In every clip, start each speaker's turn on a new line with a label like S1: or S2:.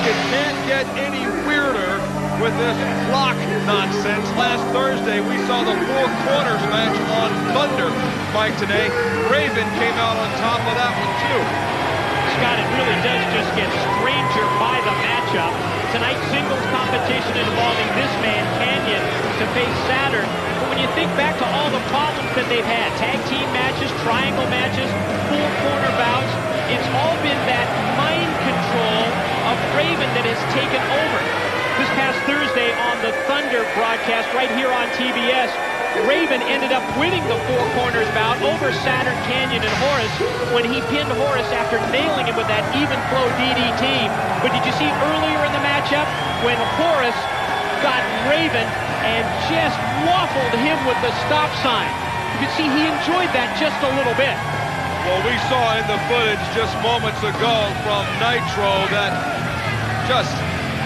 S1: like it can't get any weirder with this block nonsense. Last Thursday, we saw the four corners match on Thunder. Mike Tenay, Raven came out on top of that one too.
S2: Scott, it really does just get stranger by the matchup. Tonight's singles competition involving this man, Kanyon, to face Saturn. But when you think back to all the problems that they've had, tag team matches, triangle matches, full corner bouts, it's all been that mind control Raven that has taken over. This past Thursday on the Thunder broadcast right here on TBS, Raven ended up winning the Four Corners bout over Saturn Kanyon and Horace when he pinned Horace after nailing him with that even flow DDT. But did you see earlier in the matchup when Horace got Raven and just waffled him with the stop sign? You could see he enjoyed that just a little bit.
S1: Well, we saw in the footage just moments ago from Nitro that just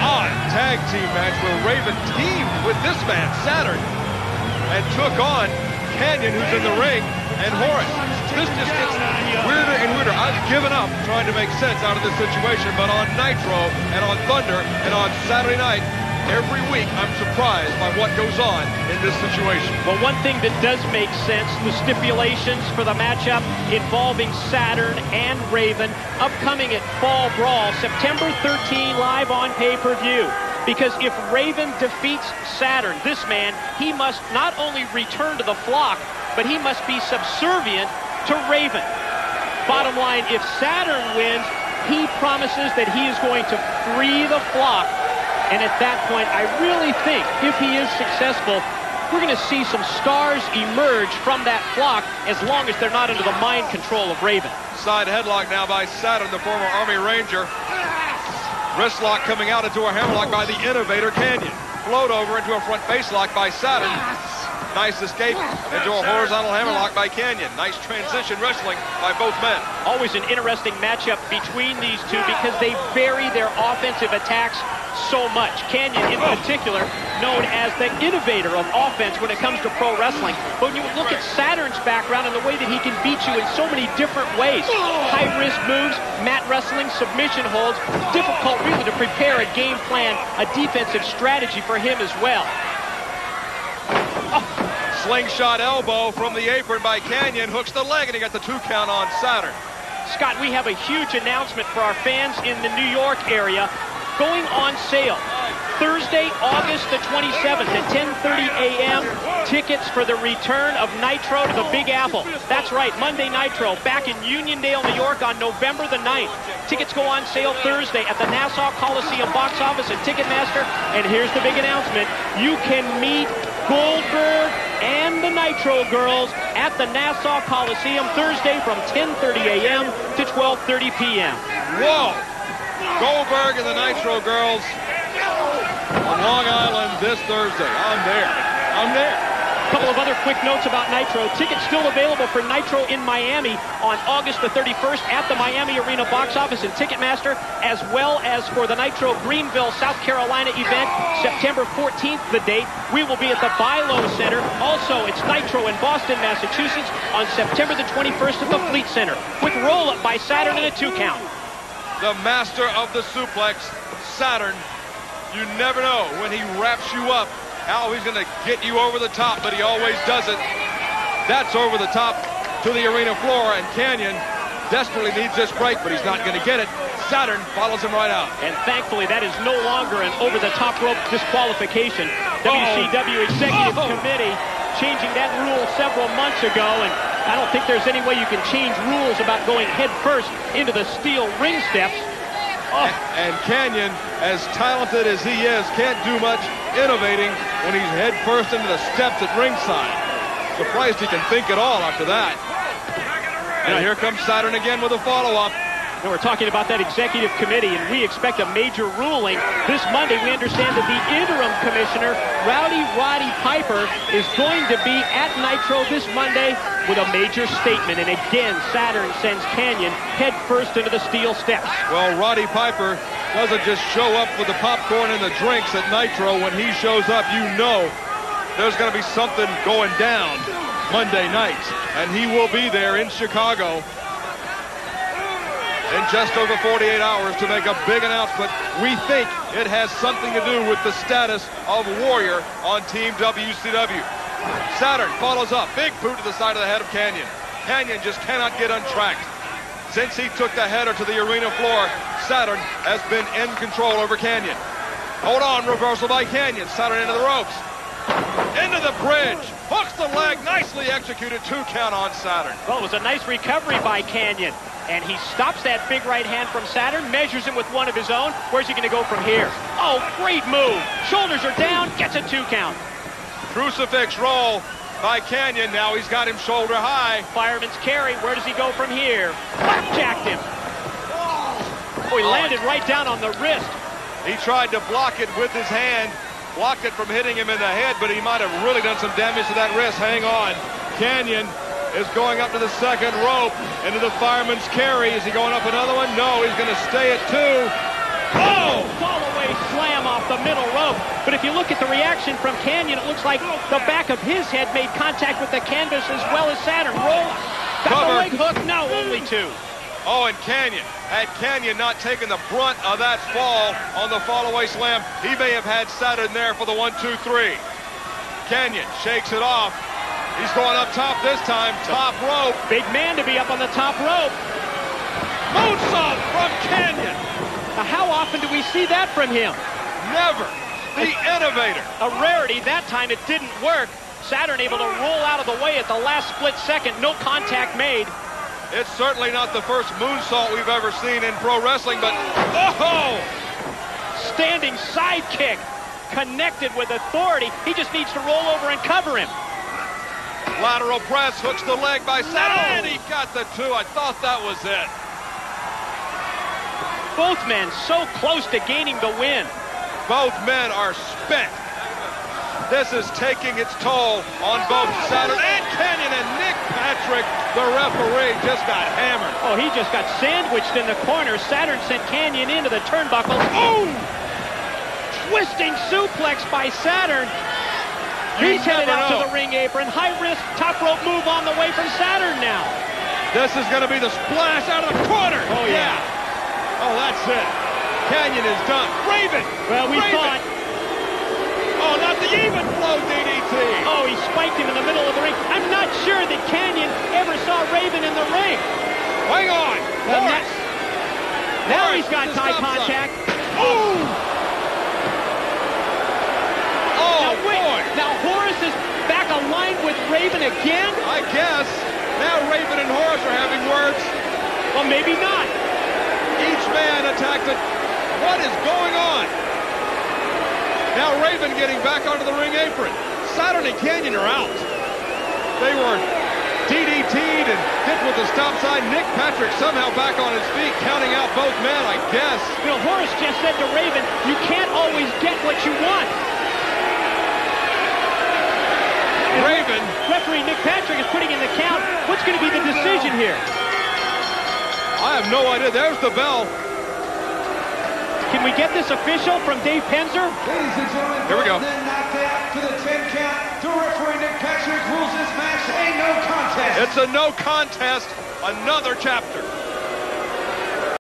S1: odd tag team match where Raven teamed with this man, Saturn, and took on Kanyon, who's in the ring, and Horace. This just gets weirder and weirder. I've given up trying to make sense out of this situation, but on Nitro and on Thunder and on Saturday night, every week I'm surprised by what goes on in this situation.
S2: Well, one thing that does make sense, the stipulations for the matchup involving Saturn and Raven, upcoming at Fall Brawl, September 13, live on pay-per-view. Because if Raven defeats Saturn, this man, he must not only return to the flock, but he must be subservient to Raven. Bottom line, if Saturn wins, he promises that he is going to free the flock. And at that point, I really think if he is successful, we're going to see some stars emerge from that flock as long as they're not under the mind control of Raven.
S1: Side headlock now by Saturn, the former Army Ranger. Wrist lock coming out into a hammerlock by the innovator Kanyon. Float over into a front face lock by Saturn. Nice escape into a horizontal hammerlock by Kanyon. Nice transition wrestling by both men.
S2: Always an interesting matchup between these two because they vary their offensive attacks so much. Kanyon, in particular, known as the innovator of offense when it comes to pro wrestling. But when you look at Saturn's background and the way that he can beat you in so many different ways, high-risk moves, mat wrestling, submission holds, difficult really to prepare a game plan, a defensive strategy for him as well.
S1: Slingshot elbow from the apron by Kanyon Hooks the leg and he got the two count on Saturn.
S2: Scott, we have a huge announcement for our fans in the New York area going on sale. Thursday, August the 27th at 10.30 a.m. Tickets for the return of Nitro to the Big Apple. That's right, Monday Nitro back in Uniondale, New York on November the 9th. Tickets go on sale Thursday at the Nassau Coliseum box office at Ticketmaster. And here's the big announcement. You can meet Goldberg and the Nitro Girls at the Nassau Coliseum Thursday from 10.30 a.m. to 12.30 p.m.
S1: Whoa! Goldberg and the Nitro Girls on Long Island this Thursday. I'm there. I'm there.
S2: Couple of other quick notes about Nitro. Tickets still available for Nitro in Miami on August the 31st at the Miami Arena box office and Ticketmaster, as well as for the Nitro Greenville, South Carolina event, September 14th, the date. We will be at the BI-LO Center. Also, it's Nitro in Boston, Massachusetts on September the 21st at the Fleet Center. Quick roll-up by Saturn and a two count.
S1: The master of the suplex, Saturn. You never know when he wraps you up how he's going to get you over the top, but he always does it. That's over the top to the arena floor, and Kanyon desperately needs this break, but he's not going to get it. Saturn follows him right out.
S2: And thankfully, that is no longer an over-the-top rope disqualification. WCW oh. Executive
S1: Oh.
S2: Committee changing that rule several months ago, and I don't think there's any way you can change rules about going head first into the steel ring steps.
S1: And Kanyon, as talented as he is, can't do much innovating when he's head first into the steps at ringside. Surprised he can think at all after that. And here comes Saturn again with a follow-up.
S2: And we're talking about that executive committee, and we expect a major ruling this Monday. We understand that the interim commissioner, Rowdy Roddy Piper, is going to be at Nitro this Monday with a major statement. And again, Saturn sends Kanyon headfirst into the steel steps.
S1: Well, Roddy Piper doesn't just show up with the popcorn and the drinks at Nitro. When he shows up, you know there's going to be something going down Monday night. And he will be there in Chicago. In just over 48 hours to make a big announcement. We think it has something to do with the status of Warrior on Team WCW. Saturn follows up. Big boot to the side of the head of Kanyon. Kanyon just cannot get untracked. Since he took the header to the arena floor, Saturn has been in control over Kanyon. Hold on, reversal by Kanyon. Saturn into the ropes. Into the bridge. Hooks the leg. Nicely executed. Two count on Saturn.
S2: Well, it was a nice recovery by Kanyon. And he stops that big right hand from Saturn, measures him with one of his own. Where's he going to go from here? Oh, great move. Shoulders are down, gets a two count.
S1: Crucifix roll by Kanyon. Now he's got him shoulder high.
S2: Fireman's carry. Where does he go from here? Flapjacked him. Oh, he landed right down on the wrist.
S1: He tried to block it with his hand. Blocked it from hitting him in the head, but he might have really done some damage to that wrist. Hang on. Kanyon is going up to the second rope, into the fireman's carry. Is he going up another one? No, he's going to stay at two.
S2: Oh! Fall away slam off the middle rope. But if you look at the reaction from Kanyon, it looks like the back of his head made contact with the canvas as well as Saturn. Roll. Got
S1: Cover.
S2: the leg hook. No, only two.
S1: Oh, and Kanyon. Had Kanyon not taken the brunt of that fall on the fall-away slam, he may have had Saturn there for the one, two, three. Kanyon shakes it off. He's going up top this time. Top rope.
S2: Big man to be up on the top rope.
S1: Moonsault from Kanyon.
S2: Now, how often do we see that from him?
S1: Never. The innovator.
S2: A rarity. That time it didn't work. Saturn able to roll out of the way at the last split second. No contact made.
S1: It's certainly not the first moonsault we've ever seen in pro wrestling, but oh!
S2: Standing sidekick. Connected with authority. He just needs to roll over and cover him.
S1: Lateral press hooks the leg by Saturn, and he got the two. I thought that was it.
S2: Both men so close to gaining the win.
S1: Both men are spent. This is taking its toll on both Saturn and Kanyon and Nick Patrick, the referee, just got hammered.
S2: Oh, he just got sandwiched in the corner. Saturn sent Kanyon into the turnbuckle.
S1: Oh!
S2: Twisting suplex by Saturn.
S1: You
S2: He's headed out
S1: know.
S2: to the ring apron. High risk top rope move on the way from Saturn now.
S1: This is going to be the splash out of the corner.
S2: Oh, yeah.
S1: Oh, that's it. Kanyon is done. Raven.
S2: Well, we
S1: Raven.
S2: thought.
S1: Oh, not the even flow DDT.
S2: Oh, he spiked him in the middle of the ring. I'm not sure that Kanyon ever saw Raven in the ring.
S1: Hang on.
S2: Well,
S1: Horace.
S2: Now he's got tie contact.
S1: Oh. Oh,
S2: Now wait.
S1: boy.
S2: Now Horace is back aligned with Raven again.
S1: I guess now Raven and Horace are having words.
S2: Well, maybe not.
S1: Each man attacked it. What is going on? Now Raven getting back onto the ring apron. Saturn and Kanyon are out. They were DDT'd and hit with the stop sign. Nick Patrick somehow back on his feet, counting out both men, I guess.
S2: You know, Horace just said to Raven, you can't always get what you want.
S1: Raven,
S2: Referee Nick Patrick is putting in the count. What's going to be the decision here?
S1: I have no idea. There's the bell.
S2: Can we get this official from Dave Penzer?
S3: Ladies and gentlemen,
S1: Here we go.
S3: Then knocked out to the 10 count. The referee Nick Patrick rules this match a no contest.
S1: It's a no contest. Another chapter.